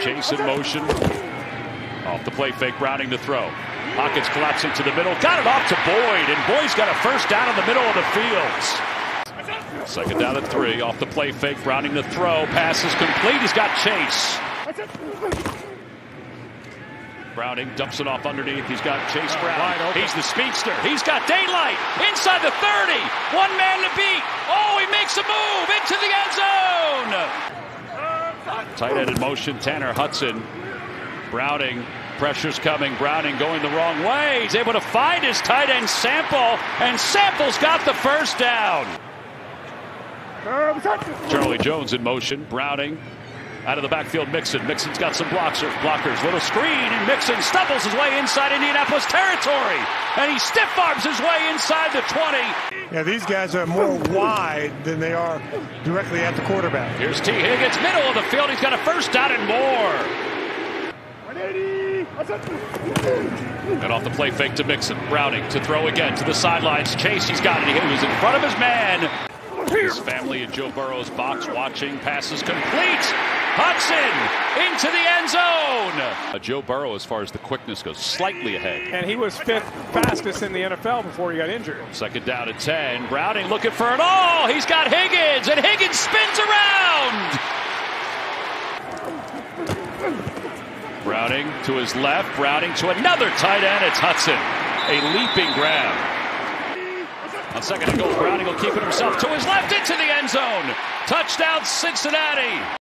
Chase in motion. Off the play fake, Browning to throw. Hawkins collapsing to the middle. Got it off to Boyd, and Boyd's got a first down in the middle of the field. Second down at three. Off the play fake, Browning to throw. Pass is complete. He's got Chase. Browning dumps it off underneath. He's got Chase uh, Brown. He's the speedster. He's got daylight inside the 30. One man to beat. Oh, he makes a move into the end zone. Tight end in motion. Tanner Hudson. Browning. Pressure's coming. Browning going the wrong way. He's able to find his tight end Sample, and Sample's got the first down. Charlie Jones in motion. Browning out of the backfield, Mixon. Mixon's got some blockers. Blockers. Little screen, and Mixon stumbles his way inside Indianapolis territory, and he stiff arms his way inside the 20. Yeah, these guys are more wide than they are directly at the quarterback. Here's Tee Higgins, middle of the field. He's got a first down and more. And off the play fake to Mixon. Browning to throw again to the sidelines. Chase, he's got it. He was in front of his man. His family in Joe Burrow's box watching. Passes complete. Hudson into the end zone. Uh, Joe Burrow, as far as the quickness goes, slightly ahead. And he was fifth fastest in the NFL before he got injured. Second down at 10. Browning looking for it all. He's got Higgins, and Higgins spins around. Browning to his left. Browning to another tight end. It's Hudson. A leaping grab. On second and goal, Browning will keep it himself to his left into the end zone. Touchdown, Cincinnati.